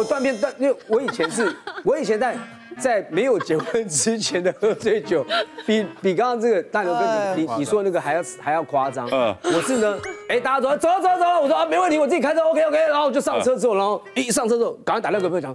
我断片断，因为我以前是，我以前在在没有结婚之前的喝醉酒，比比刚刚这个大牛哥你你你说的那个还要还要夸张。嗯，我是呢，哎，大家走走走走，我说啊没问题，我自己开车 OK OK，然后我就上车之后，然后一上车之后，赶快打电话给朋友讲，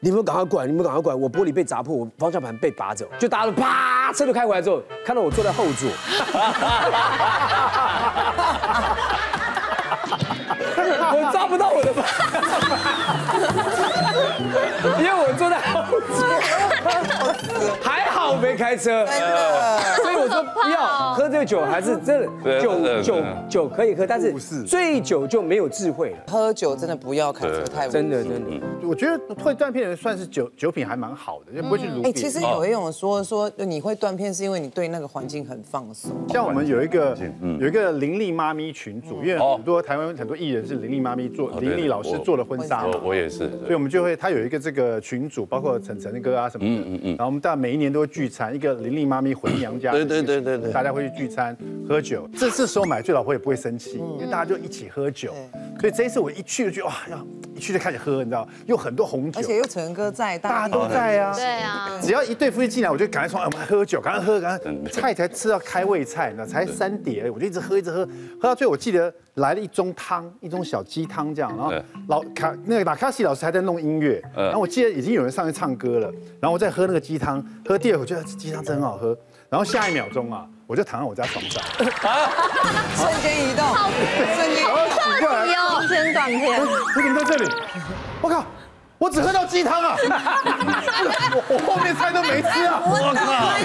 你们赶快过来，你们赶快过来，我玻璃被砸破，我方向盘被拔走，就大家都啪，车就开回来之后，看到我坐在后座。我抓不到我的吧，因为我坐在后座，还好没开车，所以我说不要喝这个酒，还是真的酒酒酒可以喝，但是醉酒就没有智慧了。喝酒真的不要开车太真的真的，我觉得会断片的人算是酒酒品还蛮好的，就不会去撸。哎，其实有一种说说你会断片是因为你对那个环境很放松。像我们有一个有一个林立妈咪群组，因为很多台湾很多艺人是林立妈咪做。林立老师做的婚纱，我我也是，所以我们就会他有一个这个群组，包括晨晨哥啊什么的，嗯嗯嗯，然后我们大家每一年都会聚餐，一个玲玲妈咪回娘家，对对对对对，大家会去聚餐喝酒，这这时候买醉老婆也不会生气，因为大家就一起喝酒，所以这一次我一去就觉得哇，要一去就开始喝，你知道，又很多红酒，而且又陈哥在，大家都在啊，对啊，只要一对夫妻进来，我就赶快说，哎，我们喝酒，赶快喝，赶快，菜才吃到开胃菜，那才三碟，我就一直喝一直喝，喝到最后我记得。来了一盅汤，一盅小鸡汤这样，然后老卡那个马卡西老师还在弄音乐，然后我记得已经有人上去唱歌了，然后我在喝那个鸡汤，喝第二口觉得鸡汤真很好喝，然后下一秒钟啊，我就躺在我家床上，瞬间移动，瞬间好特别哦，真断片，你怎么在这里？我靠！我只喝到鸡汤啊！我我后面菜都没吃啊！我靠！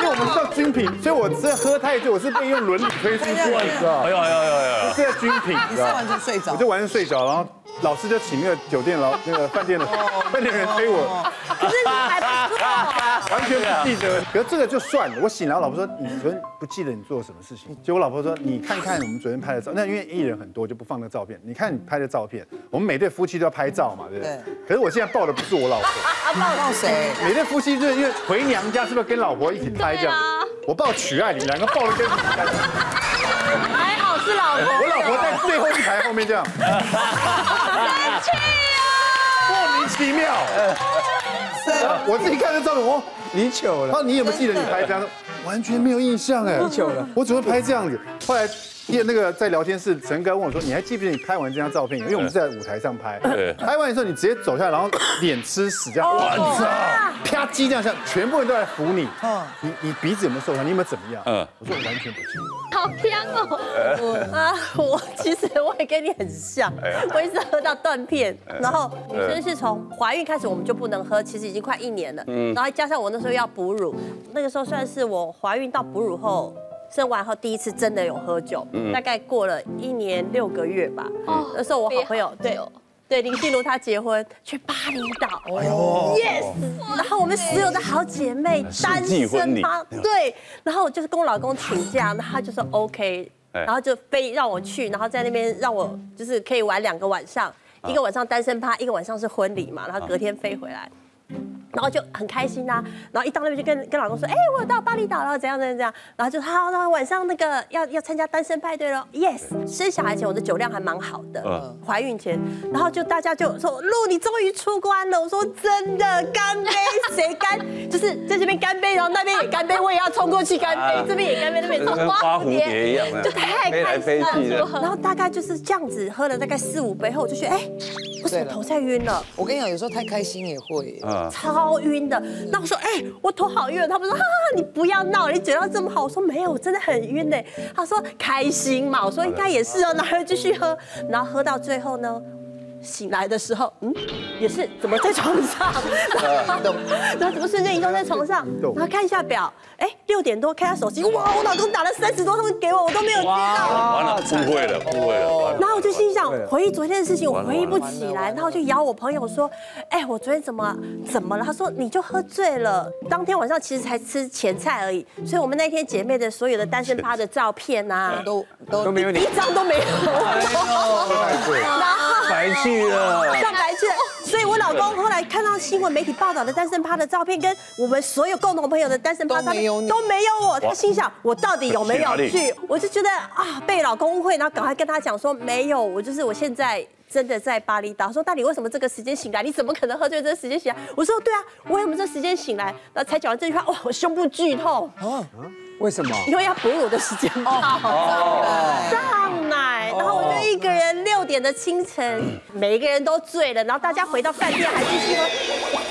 因为我们是叫军品，所以我这喝太久，我是被用轮椅推出去的，知道哎呦哎呦哎呦！这叫军品，你是完全睡着，我就完全睡着，然后。老师就请那个酒店老那个饭店的饭店人推我，可是你还不错，完全不记得。可是这个就算了。我醒来，我老婆说你昨天不记得你做了什么事情。结果我老婆说你看看我们昨天拍的照，那因为艺人很多就不放那照片。你看你拍的照片，我们每对夫妻都要拍照嘛，对不对？可是我现在抱的不是我老婆，抱谁？每对夫妻就是因为回娘家是不是跟老婆一起拍这样？我抱曲爱玲，两个抱的跟。是老婆。我老婆在最后一排后面这样。莫名其妙，我自己看这照片，我你糗了。你有没有记得你拍这张？完全没有印象哎，你糗了。我只会拍这样子。后来。那个在聊天室，陈哥问我说：“你还记不记得你拍完这张照片？因为我们是在舞台上拍，拍完的时候你直接走下来，然后脸吃屎这样，我操，啪叽这样，像全部人都来扶你。你你鼻子有没有受伤？你有没有怎么样？嗯，我说我完全不记得。好香哦！啊，我其实我也跟你很像，我一直喝到断片。然后女生是从怀孕开始我们就不能喝，其实已经快一年了。嗯，然后加上我那时候要哺乳，那个时候算是我怀孕到哺乳后。生完后第一次真的有喝酒，大概过了一年六个月吧。那时候我好朋友对对林心如她结婚去巴厘岛，yes，然后我们所有的好姐妹单身吗？对，然后就是跟我老公请假，那他就说 OK，然后就飞让我去，然后在那边让我就是可以玩两个晚上，一个晚上单身趴，一个晚上是婚礼嘛，然后隔天飞回来。然后就很开心呐，然后一到那边就跟跟老公说，哎，我到巴厘岛了，怎样怎样怎样，然后就好，然后晚上那个要要参加单身派对了，yes。生小孩前我的酒量还蛮好的，怀孕前，然后就大家就说，露你终于出关了，我说真的，干杯，谁干？就是在这边干杯，然后那边也干杯，我也要冲过去干杯，这边也干杯，那边也冲 花蝴蝶一样，就太开心了。然后大概就是这样子喝了大概四五杯后，我就觉得，哎，我什么头在晕了？我跟你讲，有时候太开心也会，超。超晕的，那我说，哎，我头好晕。他们说，哈哈，你不要闹，你嘴要这么好。我说没有，我真的很晕呢。他说开心嘛，我说应该也是哦，然后继续喝，然后喝到最后呢。醒来的时候，嗯，也是怎么在床上，然后怎么瞬间移动在床上，然后看一下表，哎，六点多开他手机，哇，我老公打了三十多通给我，我都没有接到，完了，误会了，误会了。然后我就心想，回忆昨天的事情，我回忆不起来，然后就摇我朋友说，哎，我昨天怎么怎么了？他说你就喝醉了，当天晚上其实才吃前菜而已，所以我们那天姐妹的所有的单身趴的照片啊，都都都没有你。一张都没有，然后白去了。上白去，所以我老公后来看到新闻媒体报道的单身趴的照片，跟我们所有共同朋友的单身趴照片都没有我，他心想我到底有没有去？我就觉得啊，被老公误会，然后赶快跟他讲说没有，我就是我现在。真的在巴厘岛。说到底为什么这个时间醒来？你怎么可能喝醉这个时间醒来？我说对啊，我为什么这时间醒来？然后才讲完这句话，哇，我胸部剧痛啊。为什么？因为要哺乳的时间到，上一个人六点的清晨，每一个人都醉了，然后大家回到饭店还继续喝，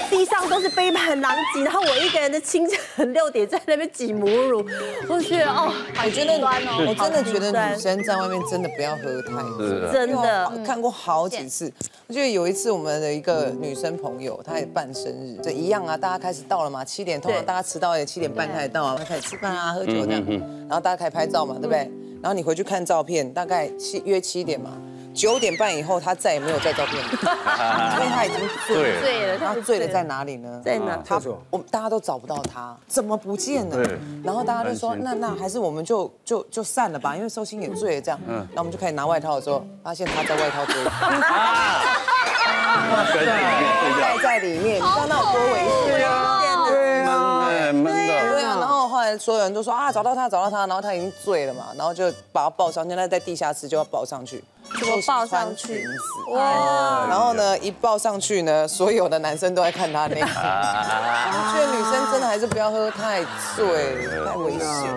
地上都是杯盘狼藉，然后我一个人的清晨六点在那边挤母乳，我觉得哦，我觉得我真的觉得女生在外面真的不要喝太多，真的看过好几次。我觉得有一次我们的一个女生朋友，她也办生日，就一样啊，大家开始到了嘛，七点，通常大家迟到也七点半开始到啊，开始吃饭啊。喝酒这样，然后大家开始拍照嘛，对不对？然后你回去看照片，大概七约七点嘛，九点半以后他再也没有在照片里，因为他已经醉了。他醉了在哪里呢？在哪？他我们大家都找不到他，怎么不见了？然后大家就说，那那还是我们就就就散了吧，因为寿星也醉了这样。嗯。那我们就开始拿外套的时候，发现他在外套堆。盖在里面，你知道那有多危险啊？对啊，对啊，所有人都说啊，找到他，找到他，然后他已经醉了嘛，然后就把他抱上，现在在地下室就要抱上去。怎么抱上去？哇！然后呢，一抱上去呢，所有的男生都在看他那个。我觉得女生真的还是不要喝太醉，太危险。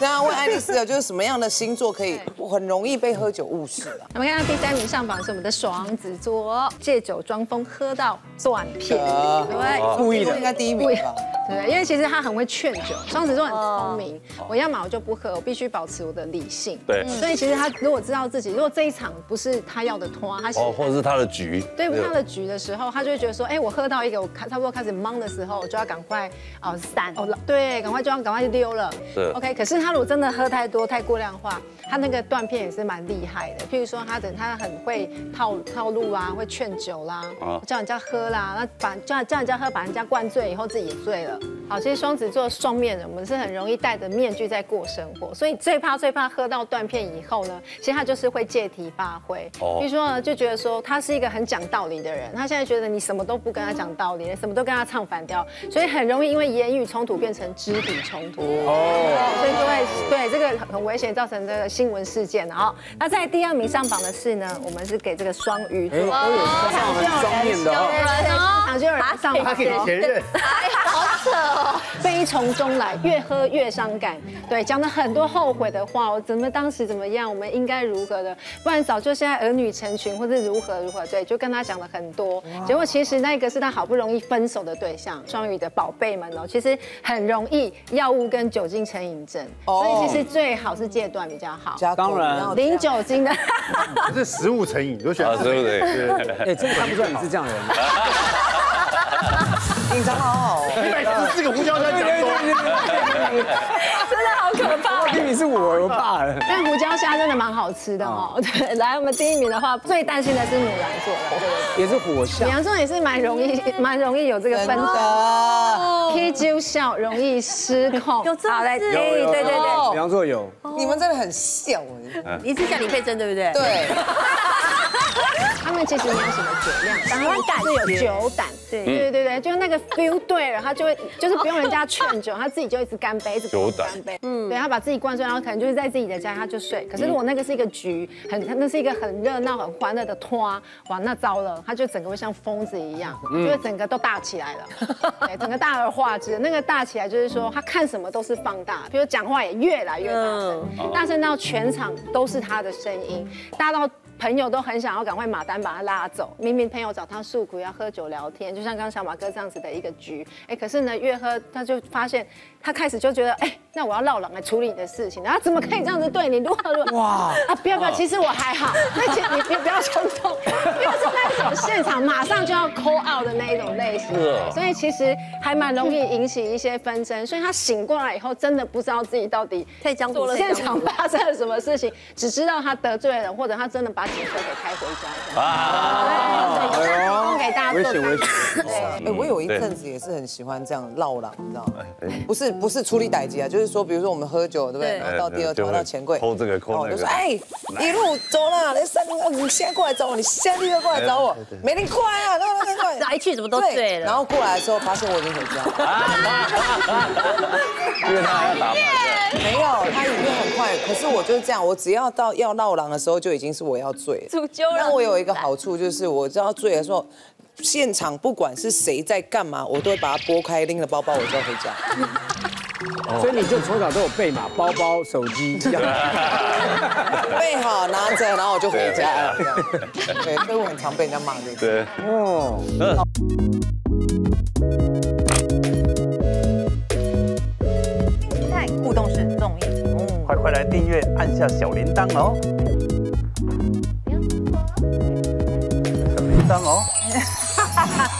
那问爱丽丝啊，就是什么样的星座可以很容易被喝酒误事啊？我们看到第三名上榜是我们的双子座，借酒装疯喝到断片，对，故意的，应该第一名吧？对，因为其实他很会劝酒，双子座很聪明。我要么我就不喝，我必须保持我的理性。对，所以其实他如果知道自己，如果这一场不是他要的拖，他哦，或者是他的局，对，不他的局的时候，他就会觉得说，哎，我喝到一个，我差不多开始懵的时候，我就要赶快哦散哦，对，赶快就要赶快就溜了。是，OK。可是他如果真的喝太多、太过量化，他那个断片也是蛮厉害的。譬如说，他等他很会套套路啊，会劝酒啦，叫人家喝啦，那把叫叫人家喝，把人家灌醉以后自己也醉了。好，其实双子座双面人，我们是很容易戴着面具在过生活，所以最怕最怕喝到断片以后呢，其实他就是会借题发挥。哦，比如说呢，就觉得说他是一个很讲道理的人，他现在觉得你什么都不跟他讲道理，什么都跟他唱反调，所以很容易因为言语冲突变成肢体冲突。哦，所以就会对这个很危险，造成这个新闻事件。好，那在第二名上榜的是呢，我们是给这个双鱼座，双面的哦，场就有人上榜，他可以前任。悲从中来，越喝越伤感。对，讲了很多后悔的话，我怎么当时怎么样，我们应该如何的，不然早就现在儿女成群，或者如何如何。对，就跟他讲了很多，结果其实那个是他好不容易分手的对象。双鱼的宝贝们哦，其实很容易药物跟酒精成瘾症，所以其实最好是戒断比较好。当然，零酒精的，不是食物成瘾，都选食物对哎，真的看不出来你是这样的人。隐藏好好，一百十四个胡椒虾讲多，真的好可怕。第一名是我，我爸了。但胡椒虾真的蛮好吃的哦。对，来我们第一名的话，最担心的是母羊座了，也是火象。母羊座也是蛮容易，蛮容易有这个分的，K 就笑，容易失控。有这来，对对对对，母羊座有。你们真的很笑哎。你是讲李佩珍对不对？对。他们其实没有什么酒量，但他们是有酒胆。对对对对，就是那个 feel 对了，他就会就是不用人家劝酒，他自己就一直干杯，一直干杯。嗯，对他把自己灌醉，然后可能就是在自己的家他就睡。可是如果那个是一个局，很那是一个很热闹、很欢乐的拖，哇，那糟了，他就整个会像疯子一样，就会整个都大起来了，对，整个大而化之。那个大起来就是说他看什么都是放大，比如讲话也越来越大声，大声到全场都是他的声音，大到。朋友都很想要赶快马丹把他拉走，明明朋友找他诉苦要喝酒聊天，就像刚刚小马哥这样子的一个局，哎，可是呢越喝他就发现，他开始就觉得，哎，那我要绕狼来处理你的事情，然后怎么可以这样子对你？如何如何？哇啊不要不要，其实我还好，那其你你不要冲动，场马上就要 call out 的那一种类型，所以其实还蛮容易引起一些纷争，所以他醒过来以后真的不知道自己到底在江做了现场发生了什么事情，只知道他得罪了，或者他真的把。警车给开回家，啊，供给大家做参考。哎，我有一阵子也是很喜欢这样绕廊，你知道吗？不是不是处理歹机啊，就是说，比如说我们喝酒，对不对？然后到第二拖到钱柜，抠这个抠那个，就说哎，一路走了，那三，你先过来找我，你先立刻过来找我，没你快啊，那那快，来去怎么都醉了。然后过来的时候发现我已经回家。因为他还要打扮。没有，他已经很快。可是我就是这样，我只要到要闹狼的时候，就已经是我要醉。主揪那我有一个好处就是，我知道醉的时候。现场不管是谁在干嘛，我都会把它拨开，拎着包包，我就要回家。所以你就从小都有备嘛，包包、手机，备好拿着，然后我就回家了。对，所以我很常被人家骂这个。对，哦。现在互动式综艺节目，快快来订阅，按下小铃铛哦。小铃铛哦。